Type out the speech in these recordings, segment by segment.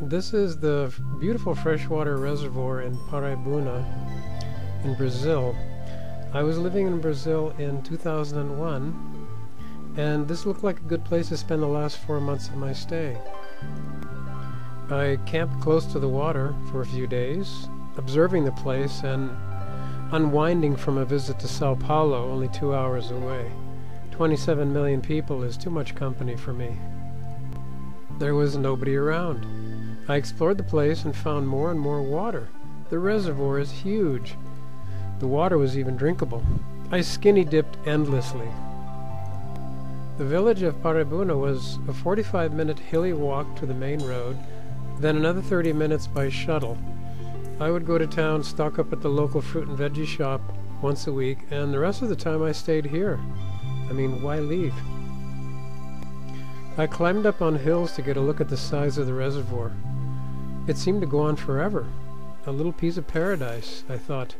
This is the beautiful freshwater reservoir in Paraibuna in Brazil. I was living in Brazil in 2001, and this looked like a good place to spend the last four months of my stay. I camped close to the water for a few days, observing the place and unwinding from a visit to Sao Paulo, only two hours away. 27 million people is too much company for me. There was nobody around. I explored the place and found more and more water. The reservoir is huge. The water was even drinkable. I skinny dipped endlessly. The village of Paraibuna was a 45 minute hilly walk to the main road, then another 30 minutes by shuttle. I would go to town, stock up at the local fruit and veggie shop once a week, and the rest of the time I stayed here. I mean, why leave? I climbed up on hills to get a look at the size of the reservoir. It seemed to go on forever. A little piece of paradise, I thought.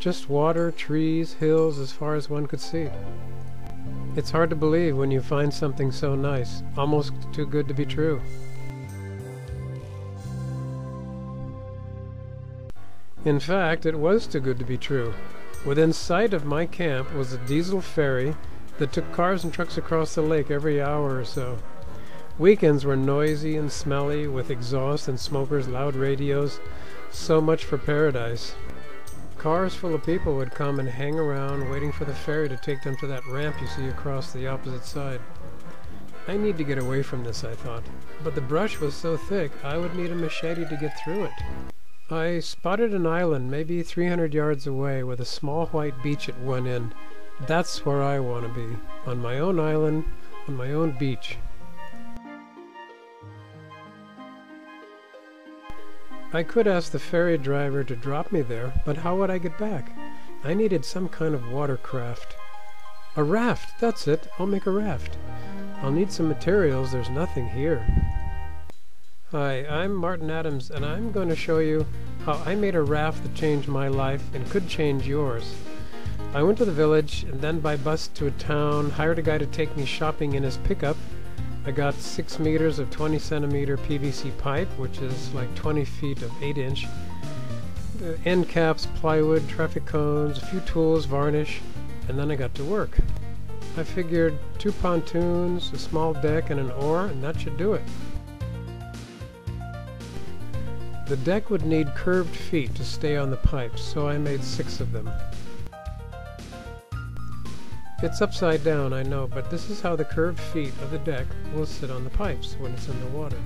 Just water, trees, hills as far as one could see. It's hard to believe when you find something so nice, almost too good to be true. In fact, it was too good to be true. Within sight of my camp was a diesel ferry that took cars and trucks across the lake every hour or so. Weekends were noisy and smelly, with exhaust and smokers' loud radios. So much for paradise. Cars full of people would come and hang around, waiting for the ferry to take them to that ramp you see across the opposite side. I need to get away from this, I thought, but the brush was so thick I would need a machete to get through it. I spotted an island maybe 300 yards away with a small white beach at one end. That's where I want to be, on my own island, on my own beach. I could ask the ferry driver to drop me there, but how would I get back? I needed some kind of watercraft. A raft, that's it. I'll make a raft. I'll need some materials. There's nothing here. Hi, I'm Martin Adams, and I'm going to show you how I made a raft that changed my life and could change yours. I went to the village and then by bus to a town, hired a guy to take me shopping in his pickup. I got 6 meters of 20 centimeter PVC pipe, which is like 20 feet of 8 inch, the end caps, plywood, traffic cones, a few tools, varnish, and then I got to work. I figured two pontoons, a small deck, and an oar, and that should do it. The deck would need curved feet to stay on the pipes, so I made six of them. It's upside down, I know, but this is how the curved feet of the deck will sit on the pipes when it's in the water.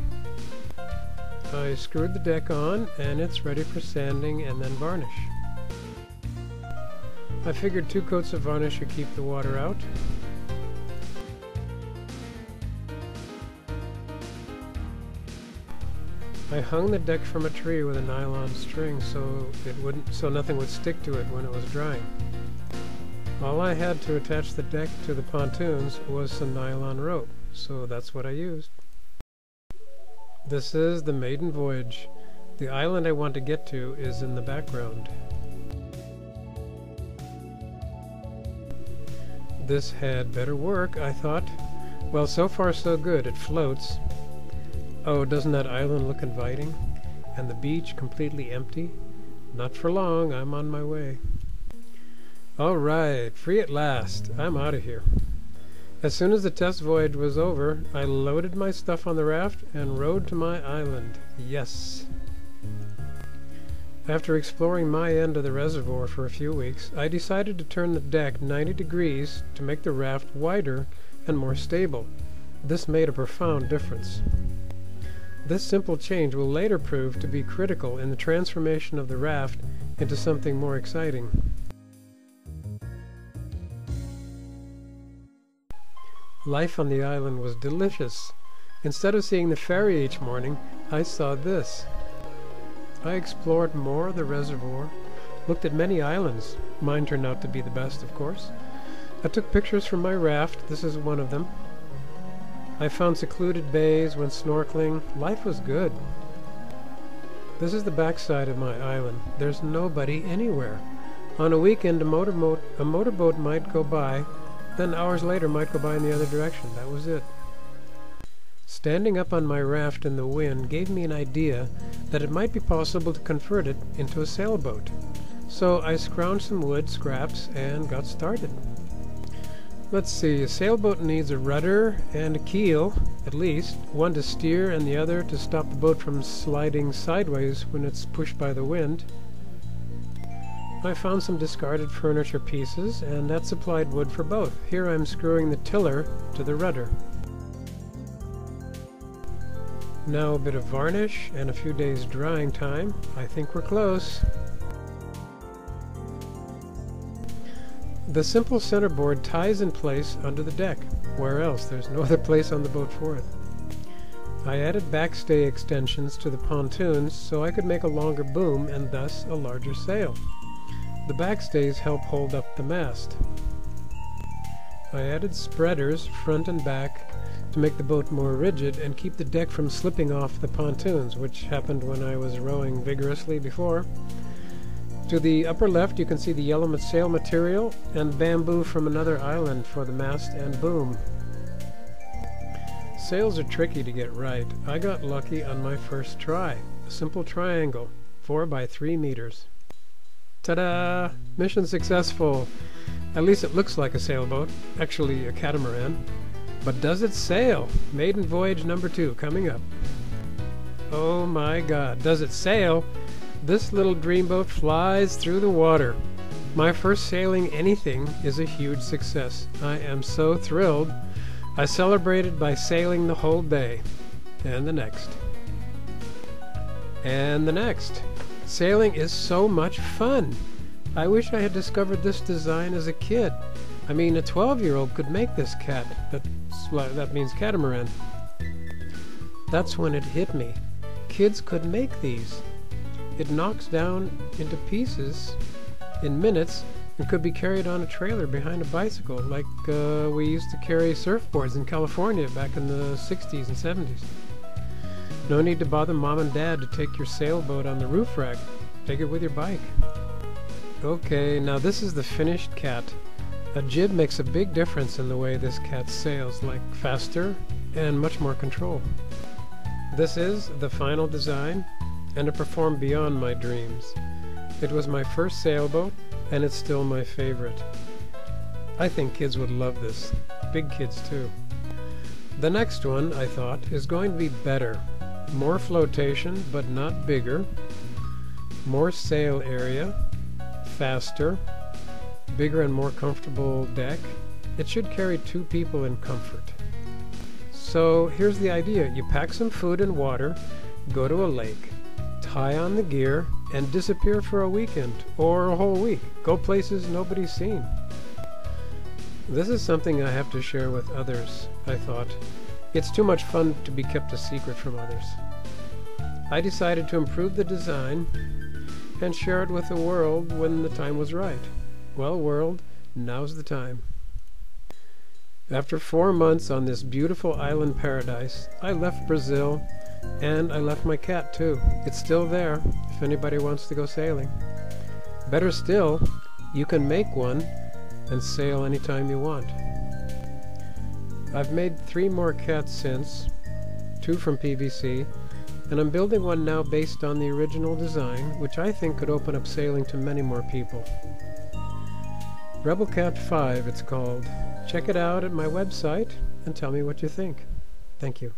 I screwed the deck on and it's ready for sanding and then varnish. I figured two coats of varnish would keep the water out. I hung the deck from a tree with a nylon string so it wouldn't so nothing would stick to it when it was drying. All I had to attach the deck to the pontoons was some nylon rope, so that's what I used. This is the maiden voyage. The island I want to get to is in the background. This had better work, I thought. Well, so far so good. It floats. Oh, doesn't that island look inviting? And the beach completely empty? Not for long, I'm on my way. All right, free at last. I'm out of here. As soon as the test voyage was over, I loaded my stuff on the raft and rowed to my island. Yes. After exploring my end of the reservoir for a few weeks, I decided to turn the deck 90 degrees to make the raft wider and more stable. This made a profound difference. This simple change will later prove to be critical in the transformation of the raft into something more exciting. Life on the island was delicious. Instead of seeing the ferry each morning, I saw this. I explored more of the reservoir, looked at many islands. Mine turned out to be the best, of course. I took pictures from my raft. This is one of them. I found secluded bays, went snorkeling. Life was good. This is the backside of my island. There's nobody anywhere. On a weekend, a motorboat, a motorboat might go by, then hours later might go by in the other direction. That was it. Standing up on my raft in the wind gave me an idea that it might be possible to convert it into a sailboat. So I scrounged some wood scraps and got started. Let's see, a sailboat needs a rudder and a keel, at least, one to steer and the other to stop the boat from sliding sideways when it's pushed by the wind. I found some discarded furniture pieces, and that supplied wood for both. Here I'm screwing the tiller to the rudder. Now a bit of varnish and a few days drying time. I think we're close. The simple centerboard ties in place under the deck. Where else? There's no other place on the boat for it. I added backstay extensions to the pontoons so I could make a longer boom and thus a larger sail. The backstays help hold up the mast. I added spreaders front and back to make the boat more rigid and keep the deck from slipping off the pontoons, which happened when I was rowing vigorously before. To the upper left you can see the yellow sail material and bamboo from another island for the mast and boom. Sails are tricky to get right. I got lucky on my first try. A simple triangle, 4 by 3 meters. Ta-da! Mission successful! At least it looks like a sailboat, actually a catamaran. But does it sail? Maiden voyage number two coming up. Oh my god, does it sail? This little dreamboat flies through the water. My first sailing anything is a huge success. I am so thrilled. I celebrated by sailing the whole day. And the next. And the next. Sailing is so much fun. I wish I had discovered this design as a kid. I mean, a 12-year-old could make this cat. That's, that means catamaran. That's when it hit me. Kids could make these. It knocks down into pieces in minutes and could be carried on a trailer behind a bicycle like uh, we used to carry surfboards in California back in the 60s and 70s. No need to bother mom and dad to take your sailboat on the roof rack. Take it with your bike. Okay, now this is the finished cat. A jib makes a big difference in the way this cat sails, like faster and much more control. This is the final design and it performed beyond my dreams. It was my first sailboat, and it's still my favorite. I think kids would love this. Big kids, too. The next one, I thought, is going to be better. More flotation, but not bigger. More sail area. Faster. Bigger and more comfortable deck. It should carry two people in comfort. So here's the idea. You pack some food and water, go to a lake tie on the gear, and disappear for a weekend or a whole week. Go places nobody's seen. This is something I have to share with others, I thought. It's too much fun to be kept a secret from others. I decided to improve the design and share it with the world when the time was right. Well, world, now's the time. After four months on this beautiful island paradise, I left Brazil and I left my cat too. It's still there if anybody wants to go sailing. Better still, you can make one and sail anytime you want. I've made three more cats since, two from PVC, and I'm building one now based on the original design, which I think could open up sailing to many more people. RebelCat 5 it's called. Check it out at my website and tell me what you think. Thank you.